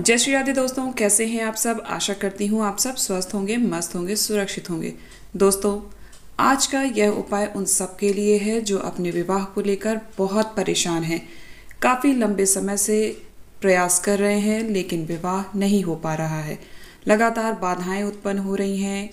जय श्री राधे दोस्तों, कैसे हैं आप सब? आशा करती हूँ आप सब स्वस्थ होंगे, मस्त होंगे, सुरक्षित होंगे। दोस्तों, आज का यह उपाय उन सब के लिए है जो अपने विवाह को लेकर बहुत परेशान हैं। काफ़ी लंबे समय से प्रयास कर रहे हैं, लेकिन विवाह नहीं हो पा रहा है। लगातार बाधाएँ उत्पन्न हो रही हैं,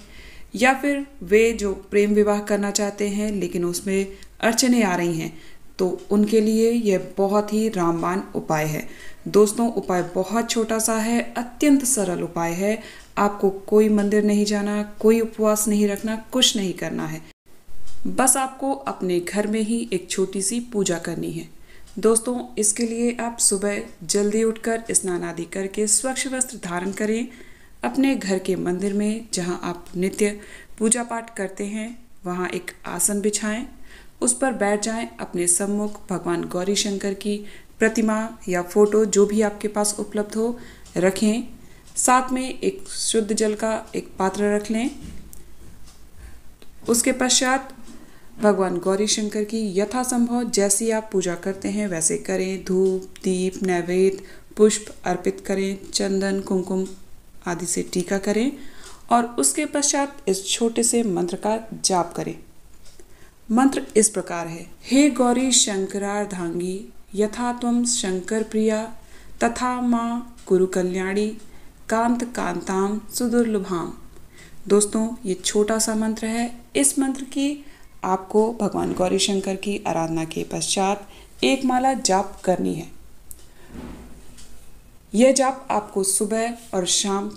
या फिर वे जो प्रेम विवाह करना चाहते हैं, लेकिन उसमें अड़चने आ रही हैं तो उनके लिए यह बहुत ही रामबान उपाय है। दोस्तों, उपाय बहुत छोटा सा है, अत्यंत सरल उपाय है। आपको कोई मंदिर नहीं जाना, कोई उपवास नहीं रखना, कुछ नहीं करना है। बस आपको अपने घर में ही एक छोटी सी पूजा करनी है। दोस्तों, इसके लिए आप सुबह जल्दी उठकर स्नान आदि करके स्वच्छ वस्त्र धारण करें। अपने घर के मंदिर में जहाँ आप नित्य पूजा पाठ करते हैं, वहाँ एक आसन बिछाएँ। उस पर बैठ जाएँ, अपने सम्मुख भगवान गौरी शंकर की प्रतिमा या फ़ोटो जो भी आपके पास उपलब्ध हो, रखें। साथ में एक शुद्ध जल का एक पात्र रख लें। उसके पश्चात भगवान गौरी शंकर की यथासंभव जैसी आप पूजा करते हैं, वैसे करें। धूप, दीप, नैवेद्य, पुष्प अर्पित करें, चंदन कुमकुम आदि से टीका करें और उसके पश्चात इस छोटे से मंत्र का जाप करें। मंत्र इस प्रकार है। हे गौरी शंकरार्धांगी यथा तुम शंकर प्रिया तथा माँ गुरु कल्याणी कांत कांताम सुदुर्लभाम दोस्तों, ये छोटा सा मंत्र है। इस मंत्र की आपको भगवान गौरी शंकर की आराधना के पश्चात एक माला जाप करनी है। यह जाप आपको सुबह और शाम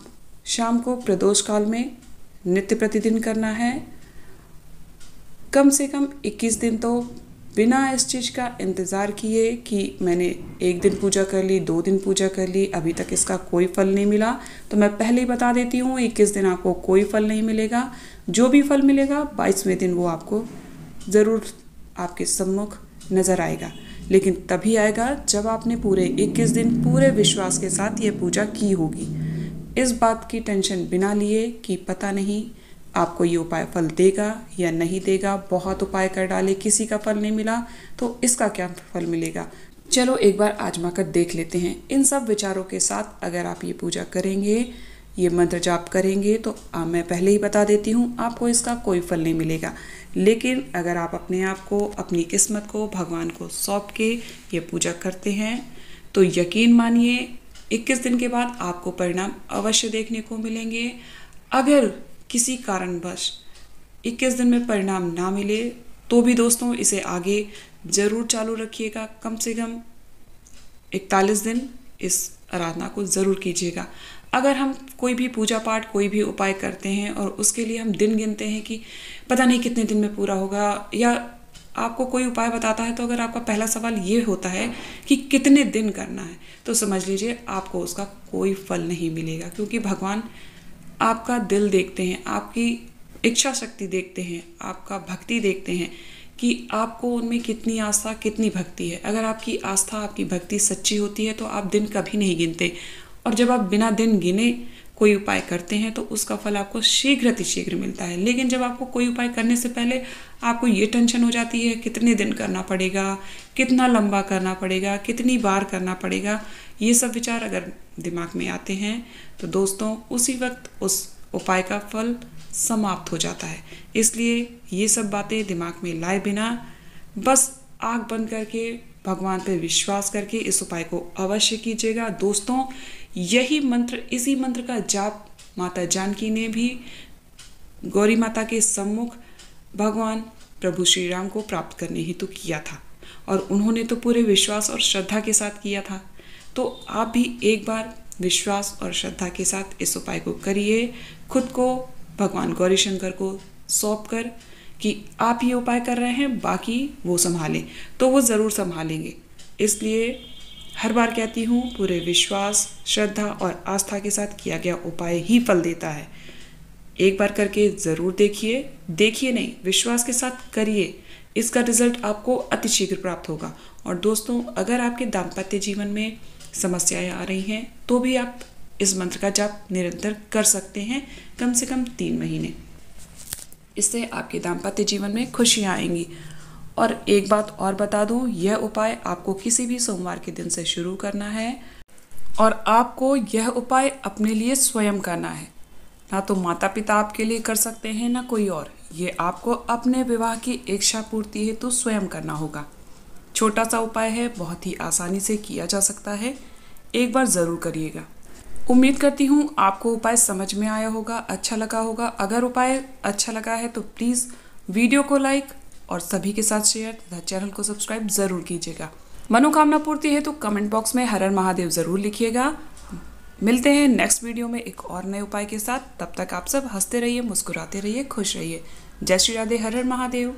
शाम को प्रदोष काल में नित्य प्रतिदिन करना है। कम से कम 21 दिन तो बिना इस चीज़ का इंतज़ार किए कि मैंने एक दिन पूजा कर ली, दो दिन पूजा कर ली, अभी तक इसका कोई फल नहीं मिला। तो मैं पहले ही बता देती हूँ इक्कीस दिन आपको कोई फल नहीं मिलेगा। जो भी फल मिलेगा, बाईसवें दिन वो आपको ज़रूर आपके सम्मुख नज़र आएगा। लेकिन तभी आएगा जब आपने पूरे 21 दिन पूरे विश्वास के साथ ये पूजा की होगी। इस बात की टेंशन बिना लिए कि पता नहीं आपको ये उपाय फल देगा या नहीं देगा बहुत उपाय कर डाले किसी का फल नहीं मिला तो इसका क्या फल मिलेगा? चलो एक बार आजमा कर देख लेते हैं। इन सब विचारों के साथ अगर आप ये पूजा करेंगे ये मंत्र जाप करेंगे तो आ, मैं पहले ही बता देती हूँ आपको इसका कोई फल नहीं मिलेगा। लेकिन अगर आप अपने आप को अपनी किस्मत को भगवान को सौंप के ये पूजा करते हैं तो यकीन मानिए 21 दिन के बाद आपको परिणाम अवश्य देखने को मिलेंगे। अगर किसी कारणवश 21 दिन में परिणाम ना मिले तो भी दोस्तों इसे आगे ज़रूर चालू रखिएगा, कम से कम इकतालीस दिन इस आराधना को ज़रूर कीजिएगा। अगर हम कोई भी पूजा पाठ, कोई भी उपाय करते हैं और उसके लिए हम दिन गिनते हैं कि पता नहीं कितने दिन में पूरा होगा, या आपको कोई उपाय बताता है तो अगर आपका पहला सवाल ये होता है कि कितने दिन करना है तो समझ लीजिए आपको उसका कोई फल नहीं मिलेगा, क्योंकि भगवान आपका दिल देखते हैं, आपकी इच्छा शक्ति देखते हैं, आपका भक्ति देखते हैं कि आपको उनमें कितनी आस्था, कितनी भक्ति है। अगर आपकी आस्था, आपकी भक्ति सच्ची होती है तो आप दिन कभी नहीं गिनते। और जब आप बिना दिन गिने कोई उपाय करते हैं तो उसका फल आपको शीघ्र शीघ्र मिलता है। लेकिन जब आपको कोई उपाय करने से पहले आपको ये टेंशन हो जाती है, कितने दिन करना पड़ेगा, कितना लंबा करना पड़ेगा, कितनी बार करना पड़ेगा, ये सब विचार अगर दिमाग में आते हैं तो दोस्तों, उसी वक्त उस उपाय का फल समाप्त हो जाता है। इसलिए ये सब बातें दिमाग में लाए बिना बस आग बंद करके भगवान पर विश्वास करके इस उपाय को अवश्य कीजिएगा। दोस्तों, यही मंत्र, इसी मंत्र का जाप माता जानकी ने भी गौरी माता के सम्मुख भगवान प्रभु श्री राम को प्राप्त करने हेतु तो किया था और उन्होंने तो पूरे विश्वास और श्रद्धा के साथ किया था। तो आप भी एक बार विश्वास और श्रद्धा के साथ इस उपाय को करिए। खुद को भगवान गौरी शंकर को सौंप कर कि आप ये उपाय कर रहे हैं, बाकी वो संभालें। तो वो ज़रूर संभालेंगे। इसलिए हर बार कहती हूँ, पूरे विश्वास, श्रद्धा और आस्था के साथ किया गया उपाय ही फल देता है। एक बार करके ज़रूर देखिए। देखिए नहीं, विश्वास के साथ करिए। इसका रिज़ल्ट आपको अतिशीघ्र प्राप्त होगा। और दोस्तों, अगर आपके दाम्पत्य जीवन में समस्याएँ आ रही हैं तो भी आप इस मंत्र का जाप निरंतर कर सकते हैं, कम से कम तीन महीने। इससे आपके दाम्पत्य जीवन में खुशियाँ आएँगी। और एक बात और बता दूँ, यह उपाय आपको किसी भी सोमवार के दिन से शुरू करना है और आपको यह उपाय अपने लिए स्वयं करना है। ना तो माता पिता आपके लिए कर सकते हैं, ना कोई और। ये आपको अपने विवाह की इच्छा पूर्ति हेतु स्वयं करना होगा। छोटा सा उपाय है, बहुत ही आसानी से किया जा सकता है। एक बार ज़रूर करिएगा। उम्मीद करती हूँ आपको उपाय समझ में आया होगा अच्छा लगा होगा। अगर उपाय अच्छा लगा है तो प्लीज़ वीडियो को लाइक और सभी के साथ शेयर। तथा चैनल को सब्सक्राइब ज़रूर कीजिएगा। मनोकामना पूर्ति है तो कमेंट बॉक्स में हर महादेव ज़रूर लिखिएगा। मिलते हैं नेक्स्ट वीडियो में एक और नए उपाय के साथ। तब तक आप सब हँसते रहिए, मुस्कुराते रहिए, खुश रहिए। जय श्री राधे हर हर महादेव।